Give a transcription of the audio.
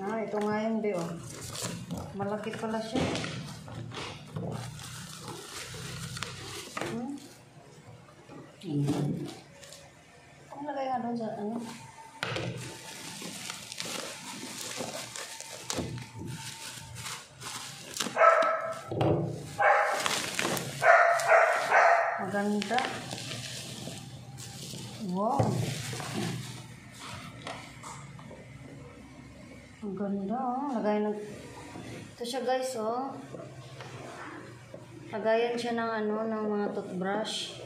Ah, ito nga yung di, oh. Malaki pala siya. Hmm? Hmm. Kung lagay nga doon sa, ano? Maganda. Wow. Ang ganda, oh. Lagay ng... Ito siya, guys, oh. Lagayan siya ng ano, ng mga toothbrush.